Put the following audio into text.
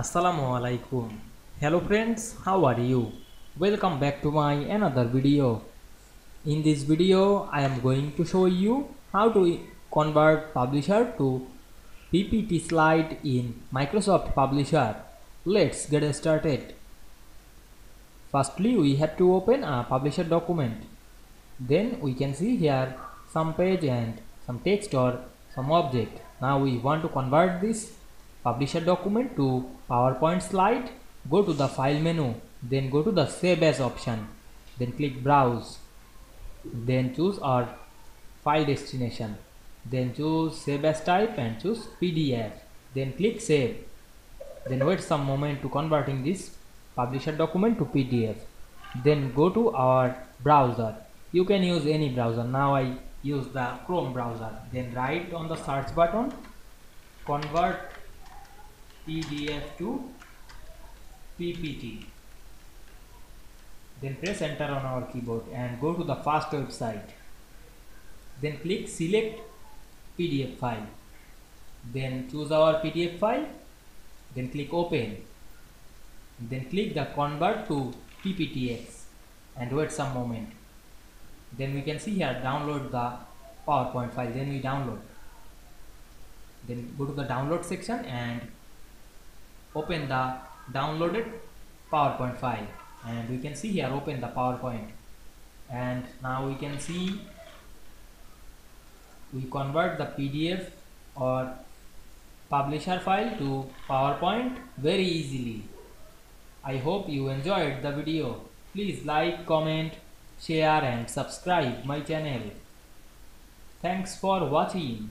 Assalamu alaikum. Hello friends, how are you? Welcome back to my another video. In this video, I am going to show you how to convert publisher to PPT slide in Microsoft Publisher. Let's get started. Firstly, we have to open a publisher document. Then we can see here some page and some text or some object. Now we want to convert this publisher document to PowerPoint slide. Go to the file menu, then go to the save as option, then click browse. Then choose our file destination. Then choose save as type and choose PDF. Then click save. Then wait some moment to converting this publisher document to PDF. Then go to our browser. You can use any browser. Now I use the Chrome browser. Then write on the search button convert PDF to PPT. Then press enter on our keyboard and go to the fast website. Then click select PDF file. Then choose our PDF file. Then click open. Then click the convert to PPTX and wait some moment. Then we can see here download the PowerPoint file. Then we download. Then go to the download section and open the downloaded PowerPoint file and we can see here open the PowerPoint and now we can see we convert the PDF or publisher file to PowerPoint very easily. I hope you enjoyed the video. Please like, comment, share and subscribe my channel. Thanks for watching.